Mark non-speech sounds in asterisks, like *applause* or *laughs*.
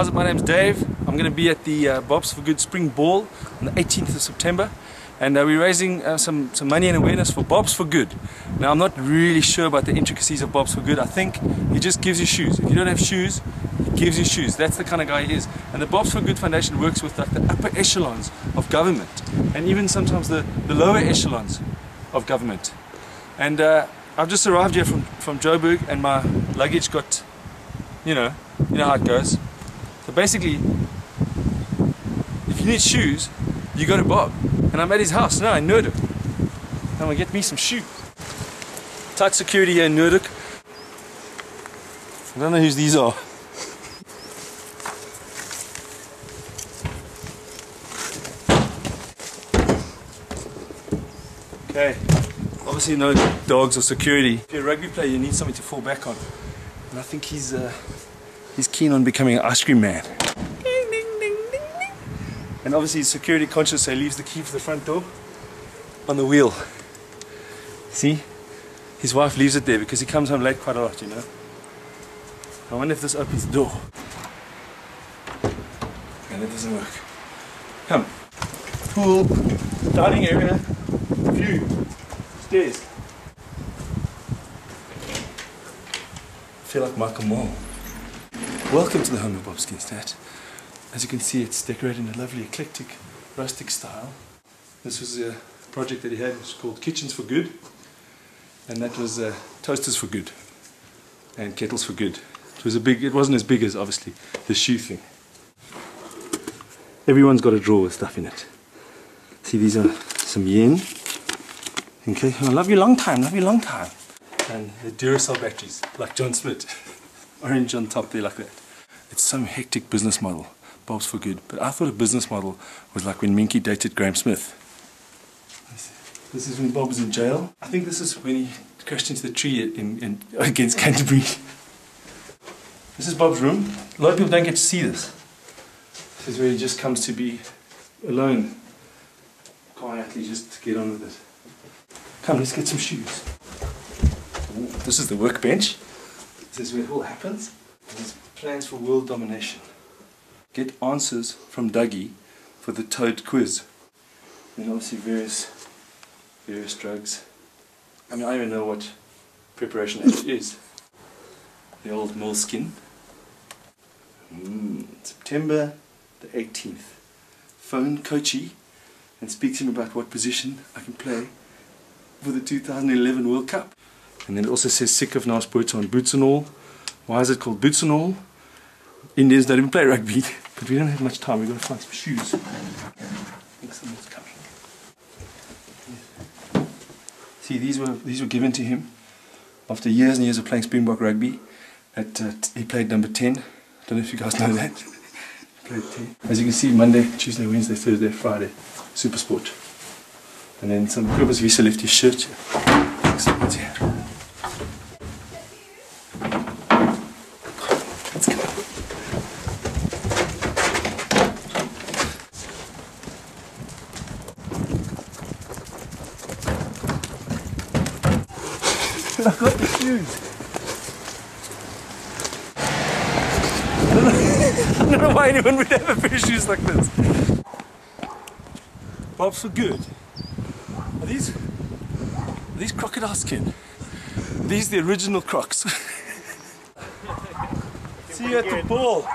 How's it? My name's Dave. I'm going to be at the uh, Bobs for Good Spring Ball on the 18th of September. And uh, we're raising uh, some, some money and awareness for Bobs for Good. Now, I'm not really sure about the intricacies of Bobs for Good. I think he just gives you shoes. If you don't have shoes, he gives you shoes. That's the kind of guy he is. And the Bobs for Good Foundation works with like the upper echelons of government and even sometimes the, the lower echelons of government. And uh, I've just arrived here from, from Joburg and my luggage got, you know, you know how it goes. So basically, if you need shoes, you go to Bob. And I'm at his house now in Noordhoek. I'm gonna get me some shoes. Tight security here in Noordhoek. I don't know whose these are. Okay, obviously no dogs or security. If you're a rugby player, you need something to fall back on. And I think he's uh, he's keen on becoming an ice cream man. And obviously he's security conscious, so he leaves the key for the front door on the wheel. See? His wife leaves it there because he comes home late quite a lot, you know. I wonder if this opens the door. And it doesn't work. Come. Pool, dining area, view, stairs. I feel like Michael Moore. Welcome to the home of Bob Skinstad. As you can see, it's decorated in a lovely eclectic, rustic style. This was a project that he had, it's called Kitchens for Good, and that was uh, Toasters for Good and Kettles for Good. It was a big. It wasn't as big as obviously the shoe thing. Everyone's got a drawer with stuff in it. See, these are some yen. Okay, I love you long time. Love you long time. And the Duracell batteries, like John Smit, *laughs* orange on top there, like that. It's some hectic business model. Bob's for good. But I thought a business model was like when Minky dated Graham Smith. This is when Bob was in jail. I think this is when he crashed into the tree in, in, *laughs* against Canterbury. This is Bob's room. A lot of people don't get to see this. This is where he just comes to be alone, quietly just to get on with it. Come, let's get some shoes. Ooh, this is the workbench. This is where it all happens. Plans for world domination. Get answers from Dougie for the Toad quiz. And obviously various various drugs. I mean I don't even know what preparation H is. The old moleskin. Mm, September the 18th. Phone Coachy and speak to him about what position I can play for the 2011 World Cup. And then it also says sick of nice boots on boots and all. Why is it called boots and all? Indians don't even play rugby, *laughs* but we don't have much time. We've got to find some shoes. See, these were these were given to him after years and years of playing Springbok rugby. At uh, he played number ten. I don't know if you guys know that. *laughs* played ten. As you can see, Monday, Tuesday, Wednesday, Thursday, Friday, Super Sport. And then some Cobus Visa left his shirt. Excellent. I've got the shoes. I don't, know, why anyone would ever of shoes like this. Bob's for good. Are these are these crocodile skin? Are these the original crocs? *laughs* See you at the ball.